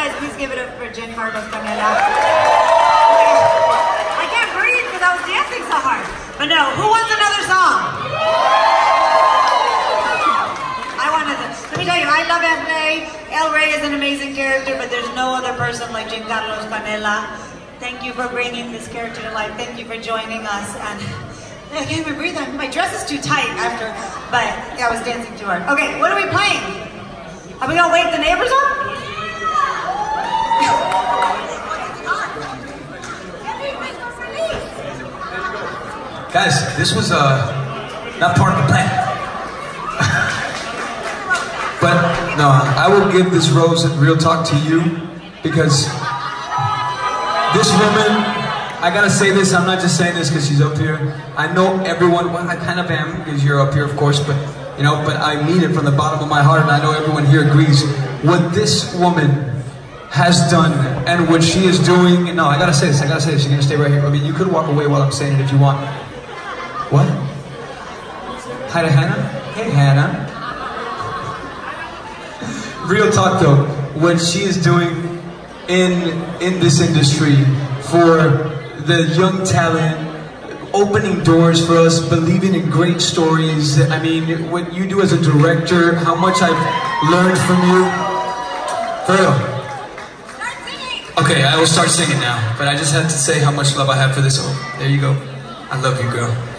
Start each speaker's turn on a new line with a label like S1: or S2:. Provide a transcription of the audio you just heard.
S1: guys please give it up for JenCarlos Canela? I can't breathe because I was dancing so hard. But no, who wants another song? I wanted to, let me tell you, I love El Rey. El Rey is an amazing character, but there's no other person like JenCarlos Canela. Thank you for bringing this character to life. Thank you for joining us. And I can't even breathe. My dress is too tight after, but yeah, I was dancing too hard. Okay, what are we playing? Are we gonna wake the neighbors up?
S2: Guys, this was uh, not part of the plan. but no, I will give this rose and real talk to you because this woman, I gotta say this, I'm not just saying this because she's up here. I know everyone, well, I kind of am because you're up here, of course, but you know, but I mean it from the bottom of my heart and I know everyone here agrees. What this woman has done and what she is doing, no, I gotta say this, I gotta say this, you're gonna stay right here. I mean, you could walk away while I'm saying it if you want. What? Hi to Hannah? Hey, Hannah. Real talk though, what she is doing in in this industry for the young talent, opening doors for us, believing in great stories. I mean, what you do as a director, how much I've learned from you. For real. Okay, I will start singing now, but I just have to say how much love I have for this. Oh, there you go. I love you, girl.